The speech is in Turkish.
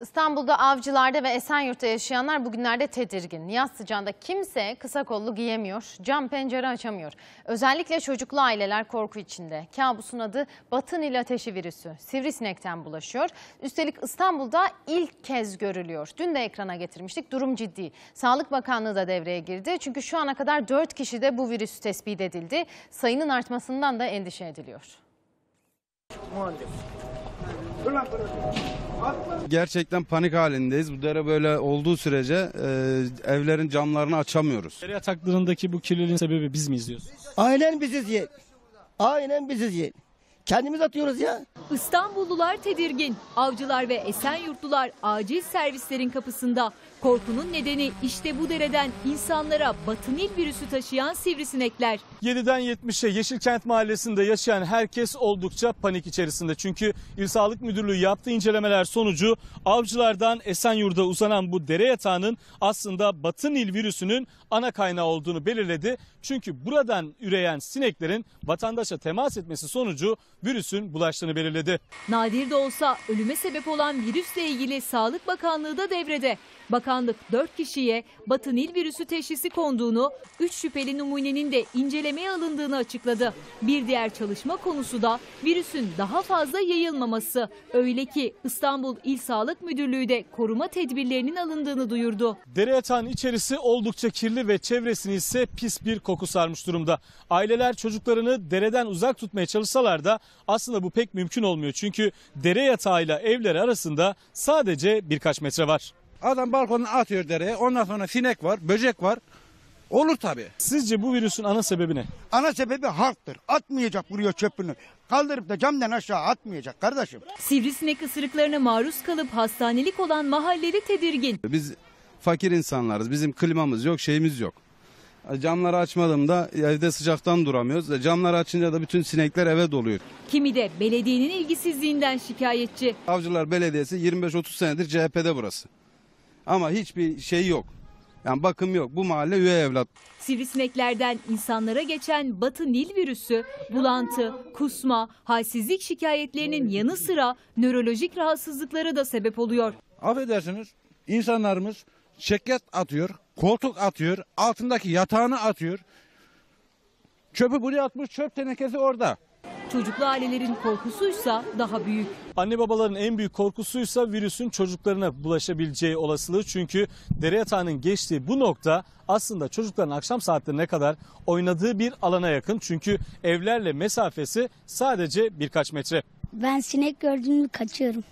İstanbul'da avcılarda ve Esenyurt'ta yaşayanlar bugünlerde tedirgin. Yaz sıcağında kimse kısa kollu giyemiyor, cam pencere açamıyor. Özellikle çocuklu aileler korku içinde. Kabusun adı batın il ateşi virüsü. Sivrisinekten bulaşıyor. Üstelik İstanbul'da ilk kez görülüyor. Dün de ekrana getirmiştik. Durum ciddi. Sağlık Bakanlığı da devreye girdi. Çünkü şu ana kadar 4 kişide bu virüs tespit edildi. Sayının artmasından da endişe ediliyor. Gerçekten panik halindeyiz. Bu dere böyle olduğu sürece e, evlerin camlarını açamıyoruz. Dere yataklarındaki bu kirliliğin sebebi biz miyiz diyorsun? Aynen biziz yiyin. Aynen biziz yiyin. Kendimiz atıyoruz ya. İstanbullular tedirgin. Avcılar ve Esenyurtlular acil servislerin kapısında. Korkunun nedeni işte bu dereden insanlara batınil virüsü taşıyan sivrisinekler. 7'den 70'e Yeşilkent Mahallesi'nde yaşayan herkes oldukça panik içerisinde. Çünkü İl Sağlık Müdürlüğü yaptığı incelemeler sonucu avcılardan Esenyurt'a uzanan bu dere yatağının aslında Batı Nil virüsünün ana kaynağı olduğunu belirledi. Çünkü buradan üreyen sineklerin vatandaşa temas etmesi sonucu virüsün bulaştığını belirledi. Nadir de olsa ölüme sebep olan virüsle ilgili Sağlık Bakanlığı da devrede. Bakanlık 4 kişiye batınil virüsü teşhisi konduğunu, 3 şüpheli numunenin de incelemeye alındığını açıkladı. Bir diğer çalışma konusu da virüsün daha fazla yayılmaması. Öyle ki İstanbul İl Sağlık Müdürlüğü de koruma tedbirlerinin alındığını duyurdu. Dere yatağının içerisi oldukça kirli ve çevresini ise pis bir koku sarmış durumda. Aileler çocuklarını dereden uzak tutmaya çalışsalar da aslında bu pek mümkün olmuyor. Çünkü dere yatağıyla evler arasında sadece birkaç metre var. Adam balkonuna atıyor dereye. Ondan sonra sinek var, böcek var. Olur tabii. Sizce bu virüsün ana sebebi ne? Ana sebebi halktır. Atmayacak buraya çöpünü. Kaldırıp da camdan aşağı atmayacak kardeşim. Sivrisinek ısırıklarına maruz kalıp hastanelik olan mahalleli tedirgin. Biz fakir insanlarız. Bizim klimamız yok, şeyimiz yok. Camları açmadığımda evde sıcaktan duramıyoruz. Camları açınca da bütün sinekler eve doluyor. Kimi de belediyenin ilgisizliğinden şikayetçi. Avcılar Belediyesi 25-30 senedir CHP'de burası. Ama hiçbir şey yok. Yani bakım yok. Bu mahalle üye evlat. Sivrisineklerden insanlara geçen Batı Nil virüsü, bulantı, kusma, halsizlik şikayetlerinin yanı sıra nörolojik rahatsızlıklara da sebep oluyor. Affedersiniz insanlarımız çeket atıyor, koltuk atıyor, altındaki yatağını atıyor. Çöpü buraya atmış, çöp tenekesi orada. Çocuklu ailelerin korkusuysa daha büyük. Anne babaların en büyük korkusuysa virüsün çocuklarına bulaşabileceği olasılığı. Çünkü dere yatağının geçtiği bu nokta aslında çocukların akşam saatlerine kadar oynadığı bir alana yakın. Çünkü evlerle mesafesi sadece birkaç metre. Ben sinek gördüğümü kaçıyorum.